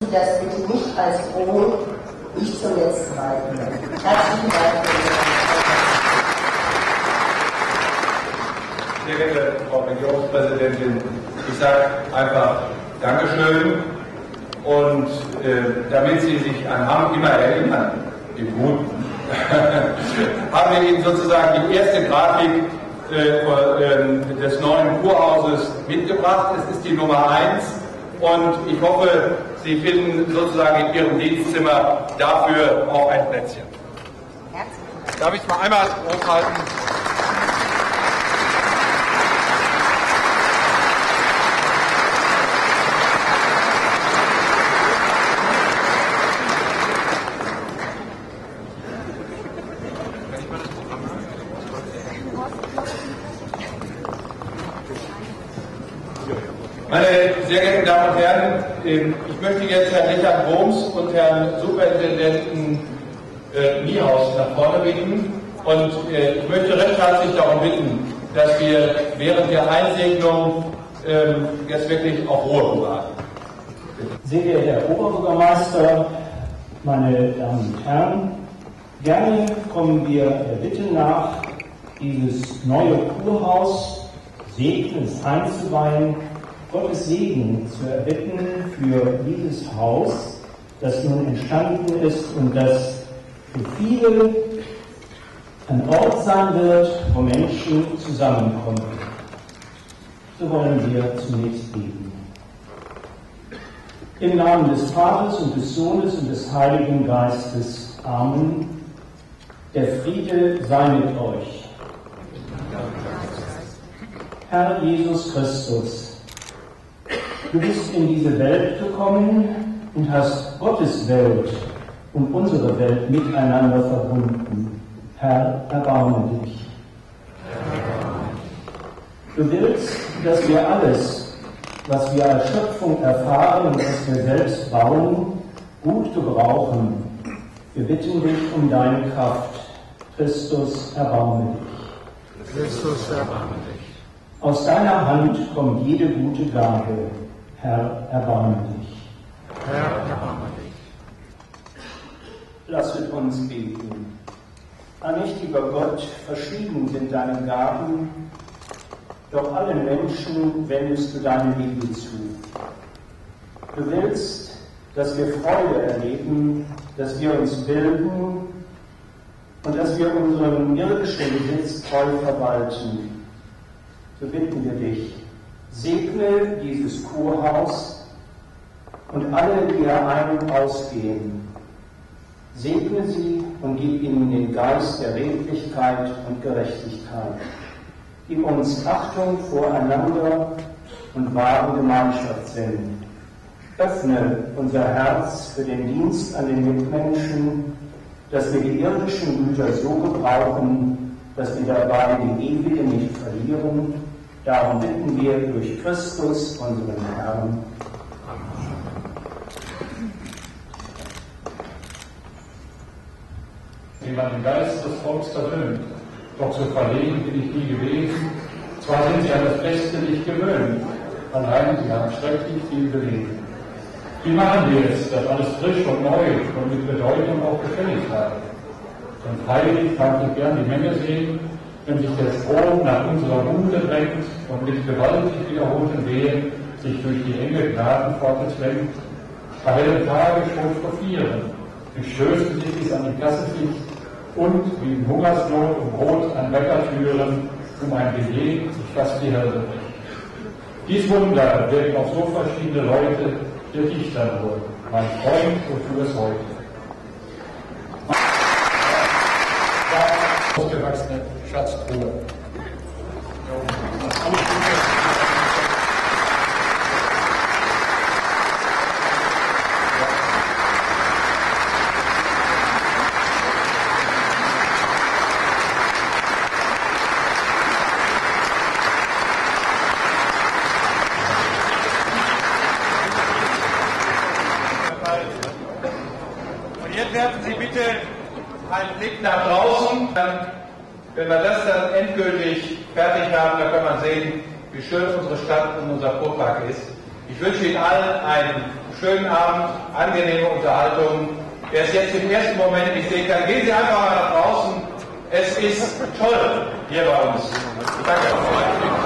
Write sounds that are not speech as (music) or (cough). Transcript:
Das bitte nicht als Drohung, ich zum letzten Mal. Herzlichen Dank. Sehr geehrte Frau Regierungspräsidentin, ich sage einfach Dankeschön und äh, damit Sie sich an Hamm immer erinnern, im Guten, (laughs) haben wir Ihnen sozusagen die erste Grafik äh, äh, des neuen Kurhauses mitgebracht. Es ist die Nummer 1 und ich hoffe, Sie finden sozusagen in Ihrem Dienstzimmer dafür auch ein Plätzchen. Darf ich es mal einmal hochhalten? Meine sehr geehrten Damen und Herren, ich möchte jetzt Herrn Richard Bohms und Herrn Superintendenten äh, Niehaus nach vorne bitten. Und äh, ich möchte recht herzlich darum bitten, dass wir während der Einsegnung äh, jetzt wirklich auf Ruhe bewahren. Sehr geehrter Herr Oberbürgermeister, meine Damen und Herren, gerne kommen wir der Bitte nach, dieses neue Kurhaus Segnens einzuweihen Gottes Segen zu erbitten für dieses Haus, das nun entstanden ist und das für viele ein Ort sein wird, wo Menschen zusammenkommen. So wollen wir zunächst beten. Im Namen des Vaters und des Sohnes und des Heiligen Geistes. Amen. Der Friede sei mit euch. Herr Jesus Christus, Du bist in diese Welt gekommen und hast Gottes Welt und unsere Welt miteinander verbunden. Herr, erbarme dich. Du willst, dass wir alles, was wir als Schöpfung erfahren und was wir selbst bauen, gut gebrauchen. Wir bitten dich um deine Kraft. Christus, erbarme dich. Christus, erbarme dich. Aus deiner Hand kommt jede gute Gabe. Herr, erbarme dich. Herr, erbarme dich. Lasset uns beten. Allmächtiger Gott, verschieden sind deine Gaben, doch allen Menschen wendest du deine Liebe zu. Du willst, dass wir Freude erleben, dass wir uns bilden und dass wir unseren irdischen Besitz treu verwalten. So bitten wir dich, Segne dieses Kurhaus und alle, die hier ein- und ausgehen. Segne sie und gib ihnen den Geist der Redlichkeit und Gerechtigkeit. Gib uns Achtung voreinander und wahre Gemeinschaftssinn. Öffne unser Herz für den Dienst an den Mitmenschen, dass wir die irdischen Güter so gebrauchen, dass wir dabei die ewige nicht verlieren Darum bitten wir durch Christus, unseren Herrn. Wie man den Geist des Volks verwöhnt. Doch so verlegen bin ich nie gewesen. Zwar sind sie an das Beste nicht gewöhnt, allein sie haben schrecklich viel gelegen. Wie machen wir es, dass alles frisch und neu und mit Bedeutung auch gefällig bleibt? Und heilig mag ich gern die Menge sehen, wenn sich der Strom nach unserer Munde drängt und mit gewaltig wiederholten Wehen sich durch die enge Gnadenpforte zwängt, bei Tage schon vor vieren, durchstößen sich dies an die Kassenpflicht und wie in Hungersnot um Brot an Bäckertüren um ein Beleg sich fast die Hälse bricht. Dies Wunder wirken auf so verschiedene Leute, der Dichter nur, mein Freund, wofür es heute. Ausgewachsene Schatztruhe. Und jetzt werfen Sie bitte einen Blick nach draußen. Wenn wir das dann endgültig fertig haben, dann kann man sehen, wie schön unsere Stadt und unser Kurpark ist. Ich wünsche Ihnen allen einen schönen Abend, angenehme Unterhaltung. Wer es jetzt im ersten Moment nicht sehen kann, gehen Sie einfach mal nach draußen. Es ist toll hier bei uns. Danke.